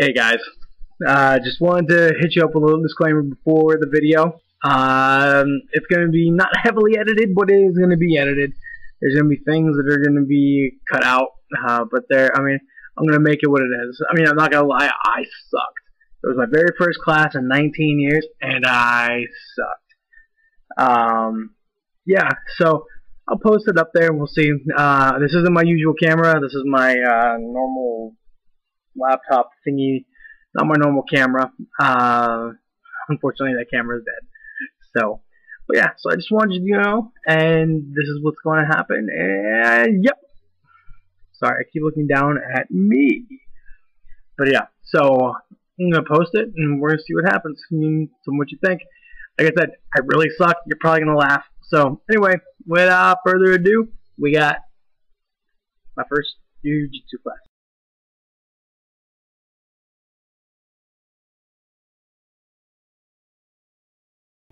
Hey guys, uh, just wanted to hit you up with a little disclaimer before the video. Um, it's going to be not heavily edited, but it is going to be edited. There's going to be things that are going to be cut out, uh, but there, I mean, I'm going to make it what it is. I mean, I'm not going to lie, I sucked. It was my very first class in 19 years, and I sucked. Um, yeah, so I'll post it up there, and we'll see. Uh, this isn't my usual camera. This is my uh, normal laptop thingy, not my normal camera. Uh, unfortunately, that camera is dead. So, but yeah, so I just wanted you to know, and this is what's going to happen. And yep. Sorry, I keep looking down at me. But yeah, so I'm gonna post it, and we're gonna see what happens. And what you think. Like I said, I really suck. You're probably gonna laugh. So anyway, without further ado, we got my first jiu-jitsu class.